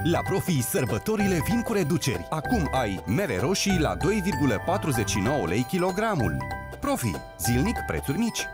La Profi, sărbătorile vin cu reduceri. Acum ai mere roșii la 2,49 lei kilogramul. Profi, zilnic prețuri mici.